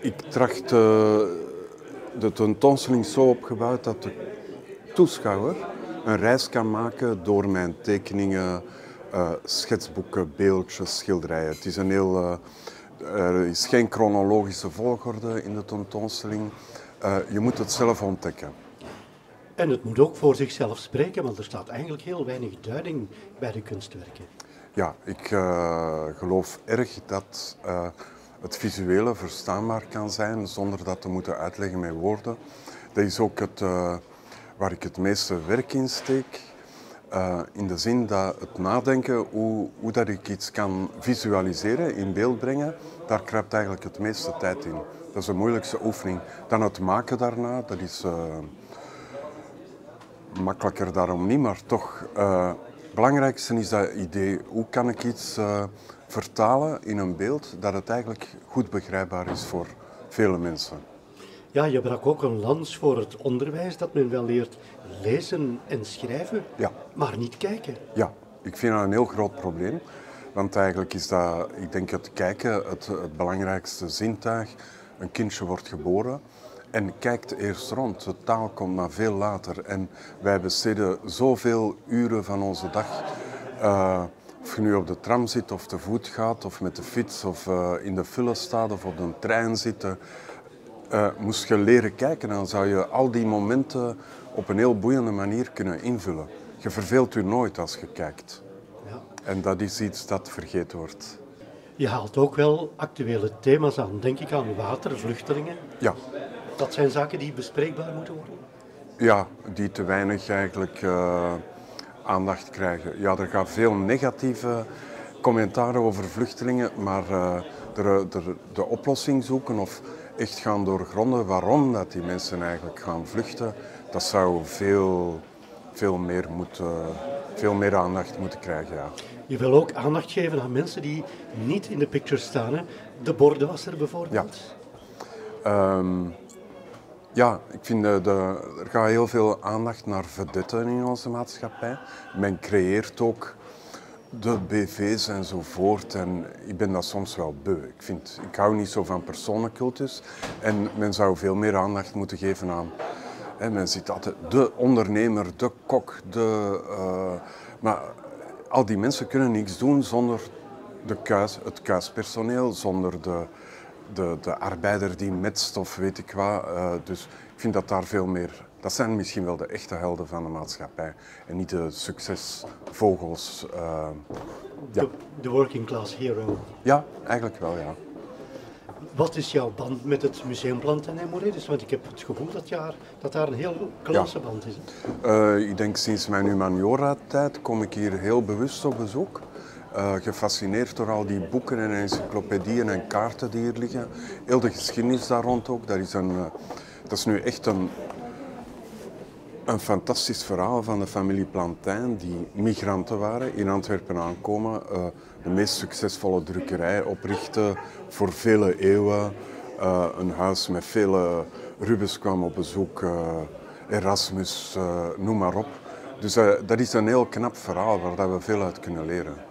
Ik tracht uh, de tentoonstelling zo opgebouwd dat de toeschouwer een reis kan maken door mijn tekeningen, uh, schetsboeken, beeldjes, schilderijen. Het is een heel, uh, er is geen chronologische volgorde in de tentoonstelling. je moet het zelf ontdekken. En het moet ook voor zichzelf spreken, want er staat eigenlijk heel weinig duiding bij de kunstwerken. Ja, ik geloof erg dat het visuele verstaanbaar kan zijn zonder dat te moeten uitleggen met woorden. Dat is ook het, uh, waar ik het meeste werk in steek. Uh, in de zin dat het nadenken, hoe, hoe dat ik iets kan visualiseren, in beeld brengen, daar kruipt eigenlijk het meeste tijd in. Dat is de moeilijkste oefening. Dan het maken daarna, dat is uh, makkelijker daarom niet, maar toch het belangrijkste is dat idee, hoe kan ik iets vertalen in een beeld dat het eigenlijk goed begrijpbaar is voor vele mensen. Ja, je brak ook een lans voor het onderwijs, dat men wel leert lezen en schrijven, ja. maar niet kijken. Ja, ik vind dat een heel groot probleem. Want eigenlijk is dat, ik denk het kijken het, het belangrijkste zintuig. Een kindje wordt geboren en kijkt eerst rond. De taal komt maar veel later. En wij besteden zoveel uren van onze dag uh, of je nu op de tram zit of te voet gaat of met de fiets of uh, in de file staat of op een trein zit, uh, moest je leren kijken, dan zou je al die momenten op een heel boeiende manier kunnen invullen. Je verveelt je nooit als je kijkt. Ja. En dat is iets dat vergeten wordt. Je haalt ook wel actuele thema's aan. Denk ik aan water, vluchtelingen. Ja. Dat zijn zaken die bespreekbaar moeten worden? Ja, die te weinig eigenlijk... Uh, aandacht krijgen. Ja, er gaan veel negatieve commentaren over vluchtelingen, maar uh, de, de, de, oplossing zoeken of echt gaan doorgronden waarom dat die mensen eigenlijk gaan vluchten, dat zou veel, veel, meer, moeten, veel meer aandacht moeten krijgen. Ja. Je wil ook aandacht geven aan mensen die niet in de picture staan. Hè? De bordenwasser bijvoorbeeld. Ja. Um, ja, ik vind de, de, er gaat heel veel aandacht naar vedetten in onze maatschappij. Men creëert ook de BV's enzovoort. En ik ben dat soms wel beu. Ik, vind, ik hou niet zo van personencultus. En men zou veel meer aandacht moeten geven aan. Hè, men ziet altijd de ondernemer, de kok, de. Uh, maar al die mensen kunnen niks doen zonder de het kuispersoneel, zonder de de, de arbeider die metst of weet ik wat. Uh, dus ik vind dat daar veel meer... Dat zijn misschien wel de echte helden van de maatschappij. En niet de succesvogels. Uh, ja. de, de working class hero. Ja, eigenlijk wel, ja. Wat is jouw band met het Museumplan ten Moredes? Want ik heb het gevoel dat, jaar, dat daar een heel klasse band is. Uh, ik denk sinds mijn humaniora-tijd kom ik hier heel bewust op bezoek. Uh, gefascineerd door al die boeken en encyclopedieën en kaarten die hier liggen. Heel de geschiedenis daar rond ook. Dat is, een, uh, dat is nu echt een, een fantastisch verhaal van de familie Plantijn, die migranten waren, in Antwerpen aankomen, uh, de meest succesvolle drukkerij oprichten voor vele eeuwen. een huis met vele... Rubens kwam op bezoek, Erasmus, noem maar op. Dus dat is een heel knap verhaal waar we veel uit kunnen leren.